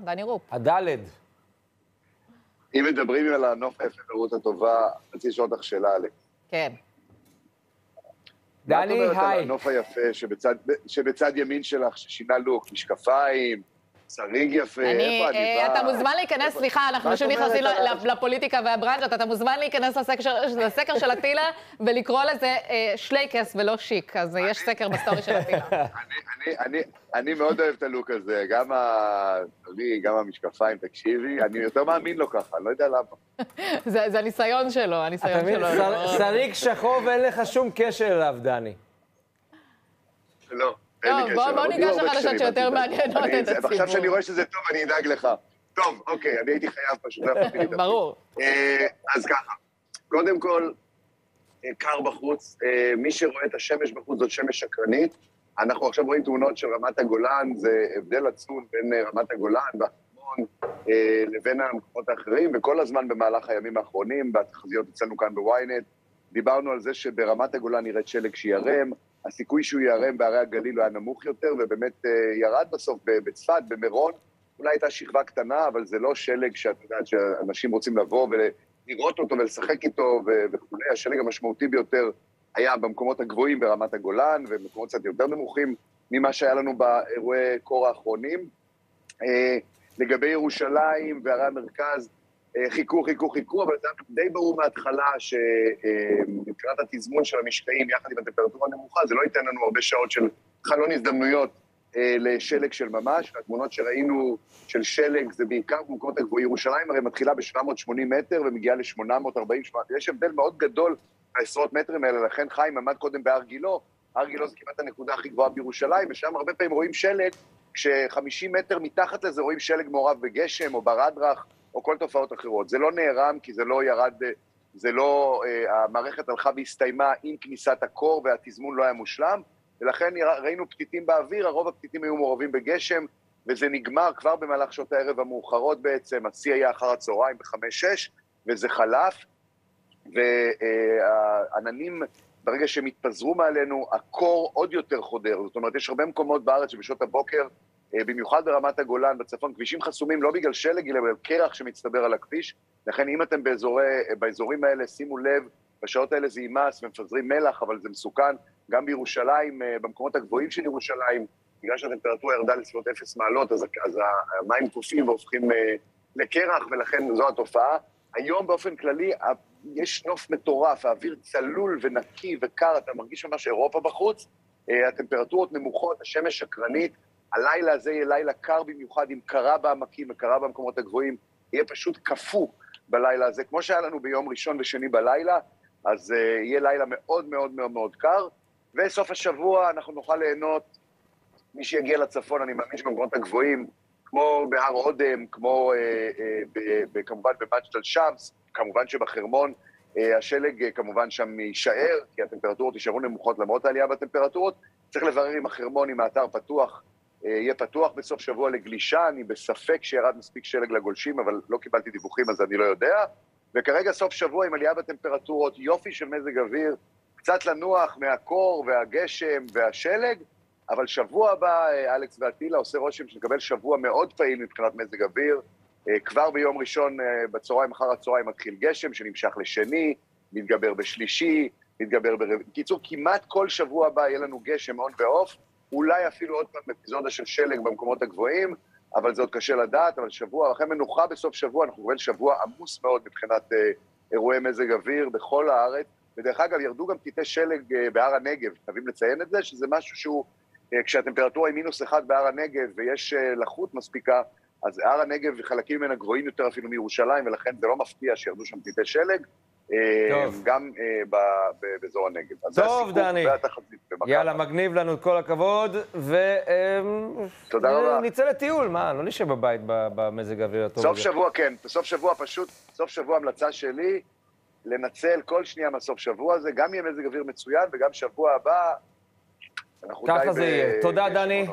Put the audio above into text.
דני רופ. הדלת. אם מדברים על הנוף האפשרות הטובה, רציתי לשאול אותך שאלה, אלכס. כן. מה את דני, אומרת על היי. הנוף היפה שבצד, שבצד ימין שלך, ששינה לוק, משקפיים, סריג יפה, אני, איפה אה, עניבה? אתה מוזמן להיכנס, איפה- סליחה, אנחנו שוב נכנסים על ה- ל- לפוליטיקה והברנז'ות, אתה מוזמן להיכנס לסקר, לסקר של אטילה ולקרוא לזה אה, שלייקס ולא שיק, אז אה, יש סקר בסטורי של אטילה. אני, אני, אני, אני מאוד אוהב את הלוק הזה, גם השריג, גם המשקפיים, תקשיבי, אני יותר מאמין לו ככה, אני לא יודע למה. זה זה הניסיון שלו, הניסיון? שלו. שר- שריג שחור ואין לך שום קשר אליו, דני. לא, טוב, קשר. בוא- ניגש לחדשות שיותר. מעניינות את הציבור. ועכשיו שאני רואה שזה טוב, אני אדאג לך. טוב, אוקיי, אני הייתי חייב פשוט, לא יכולתי. ברור. אה, אז ככה, קודם כל, אה, קר בחוץ, אה, מי שרואה את השמש בחוץ זאת שמש שקרנית. אנחנו עכשיו רואים תמונות של רמת הגולן, זה הבדל עצום בין רמת הגולן והחמון לבין המקומות האחרים, וכל הזמן במהלך הימים האחרונים, בתחזיות אצלנו כאן בוויינט, דיברנו על זה שברמת הגולן ירד שלג שירם, הסיכוי שהוא ייערם בערי הגליל היה נמוך יותר, ובאמת אה, ירד בסוף בצפת, במירון, אולי הייתה שכבה קטנה, אבל זה לא שלג שאת יודעת שאנשים רוצים לבוא ולראות אותו ולשחק איתו וכולי. השלג המשמעותי ביותר היה במקומות הגבוהים ברמת הגולן, ובמקומות קצת יותר נמוכים ממה שהיה לנו באירועי קור האחרונים. אה, לגבי ירושלים וערי המרכז, חיכו, חיכו, חיכו, אבל זה היה די ברור מההתחלה שמבחינת התזמון של המשקעים, יחד עם הטמפרטורה הנמוכה, זה לא ייתן לנו הרבה שעות של חלון הזדמנויות אה, לשלג של ממש. התמונות שראינו של שלג זה בעיקר במקומות הגבוהים. ירושלים הרי מתחילה ב-780 מטר ומגיעה ל-840, יש הבדל מאוד גדול בעשרות מטרים האלה, לכן חיים עמד קודם בהר גילה, הר גילה זה כמעט הנקודה הכי גבוהה בירושלים, ושם הרבה פעמים רואים שלג, כש-50 מטר מתחת לזה רואים שלג מעורב בגשם או ברד-רך, או כל תופעות אחרות. זה לא נערם כי זה לא ירד, אה, זה לא, אה, המערכת הלכה והסתיימה עם כניסת הקור והתזמון לא היה מושלם, ולכן ראינו פתיתים באוויר, הרוב הפתיתים היו מעורבים בגשם, וזה נגמר כבר במהלך שעות הערב המאוחרות בעצם, השיא היה אחר הצהריים בחמש-שש, וזה חלף, והעננים, ברגע שהם התפזרו מעלינו, הקור עוד יותר חודר. זאת אומרת, יש הרבה מקומות בארץ שבשעות הבוקר, אה, במיוחד ברמת הגולן, בצפון, כבישים חסומים לא בגלל שלג, אלא בגלל קרח שמצטבר על הכביש. לכן אם אתם באזורי, באזורים האלה, שימו לב, בשעות האלה זה יימס ומפזרים מלח, אבל זה מסוכן. גם בירושלים, אה, במקומות הגבוהים של ירושלים, בגלל שהטמפרטורה ירדה לסביבות אפס מעלות, אז, אז המים קופאים והופכים אה, לקרח, ולכן זו התופעה. היום באופן כללי יש נוף מטורף, האוויר צלול ונקי וקר, אתה מרגיש ממש אירופה בחוץ, אה, הטמפרטורות נמוכות, השמש שקרנית, הלילה הזה יהיה לילה קר במיוחד, עם קרה בעמקים וקרה במקומות הגבוהים, יהיה פשוט קפוא בלילה הזה, כמו שהיה לנו ביום ראשון ושני בלילה, אז uh, יהיה לילה מאוד מאוד מאוד מאוד קר, וסוף השבוע אנחנו נוכל ליהנות, מי שיגיע לצפון, אני מאמין שבמקומות הגבוהים, כמו בהר אודם, כמו אה, אה, ב- ב- כמובן במג'דל שמס, כמובן שבחרמון, אה, השלג אה, כמובן שם יישאר, כי הטמפרטורות יישארו נמוכות למרות העלייה בטמפרטורות. צריך לברר אם החרמון, אם האתר פתוח, יהיה פתוח בסוף שבוע לגלישה, אני בספק שירד מספיק שלג לגולשים, אבל לא קיבלתי דיווחים אז אני לא יודע. וכרגע סוף שבוע עם עלייה בטמפרטורות, יופי של מזג אוויר, קצת לנוח מהקור והגשם והשלג, אבל שבוע הבא, אה, אלכס ואטילה, עושה רושם שנקבל שבוע מאוד פעיל מבחינת מזג אוויר. אה, כבר ביום ראשון אה, בצהריים, אחר הצהריים מתחיל גשם שנמשך לשני, מתגבר בשלישי, מתגבר ברביעי. בקיצור, כמעט כל שבוע הבא יהיה לנו גשם און ועוף, אולי אפילו עוד פעם אפיזודה של שלג במקומות הגבוהים, אבל זה עוד קשה לדעת, אבל שבוע, אחרי מנוחה בסוף שבוע, אנחנו נקבל שבוע עמוס מאוד מבחינת אה, אירועי מזג אוויר בכל הארץ. ודרך אגב, ירדו גם פתיתי שלג אה, בהר הנגב, חייבים לציין את זה, שזה משהו שהוא, אה, כשהטמפרטורה היא מינוס אחד בהר הנגב ויש אה, לחות מספיקה, אז הר הנגב וחלקים ממנה גבוהים יותר אפילו מירושלים, ולכן זה לא מפתיע שירדו שם פתיתי שלג, אה, טוב. גם אה, באזור הנגב. זה טוב, דני. יאללה, מגניב לנו, כל הכבוד, ו... אמ, תודה רבה. נצא לטיול, מה, לא נשב בבית במזג האוויר הטוב סוף. שבוע, כן, בסוף שבוע פשוט, סוף שבוע המלצה שלי, לנצל כל שנייה מהסוף שבוע הזה, גם יהיה מזג אוויר מצוין, וגם שבוע הבא, אנחנו ככה די זה ב- יהיה. תודה, דני.